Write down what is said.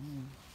Mm.